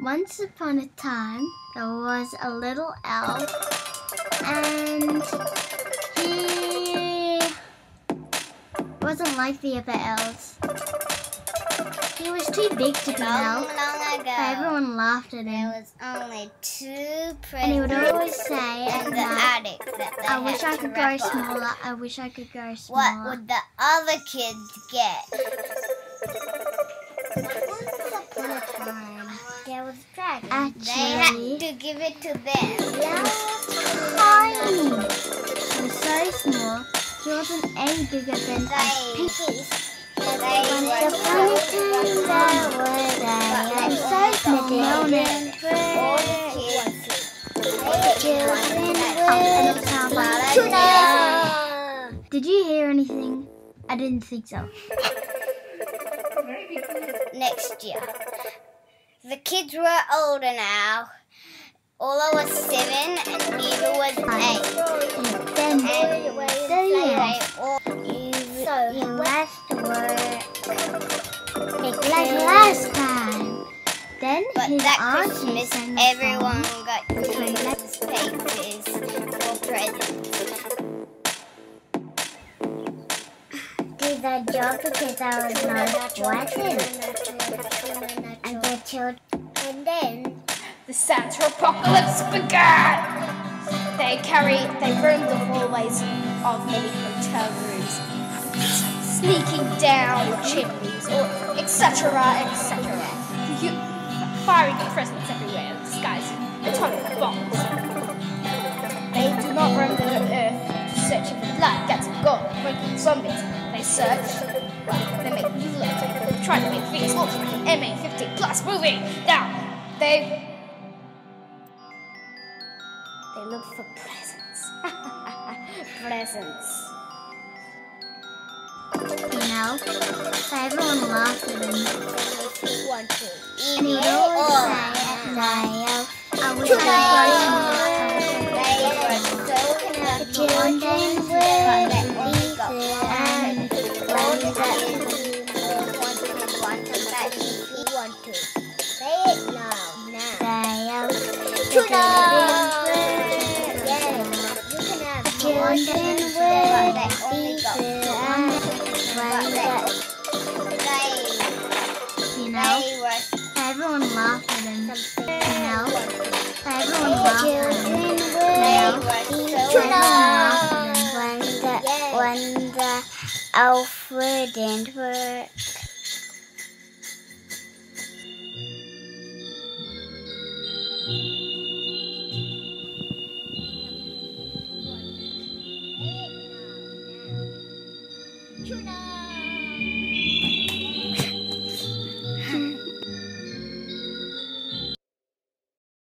Once upon a time, there was a little elf, and he wasn't like the other elves. He was too big to be an elf, long ago, everyone laughed at there him. was only two And he would always say in the attic I wish I could grow up. smaller, I wish I could grow smaller. What would the other kids get? There was a dragon. They had to give it to them. Yeah. tiny. He was so small, he wasn't any bigger than a They, they Once upon a time there was a But so all little Children Did you hear anything? I didn't think so. next year. The kids were older now. Ola was seven and Eva was eight. Then And the they year. all So he left work like last time. Then But his that auntie Christmas, everyone song. got Christmas papers for presents. did that job because I was not working. And. Then The Santa apocalypse began! They carried, they roamed the hallways of many hotel rooms, sneaking down chimneys, or etc., etc. Firing presents everywhere, disguising atomic bombs. They do not roam the earth searching for blood, guts, gold, breaking zombies. They search, well, they make you look, they try to make things ultimate MA15 plus movie. Now, they they look for presents. presents. you know, so everyone laughed at him. One, two. And he would always say at night, I wish I could grow smaller. They were so happy. Children will be when the, you know, everyone laughed at him. You know, everyone laughed at him. You know, so everyone laughed at him. Yes. when the Alfred didn't work.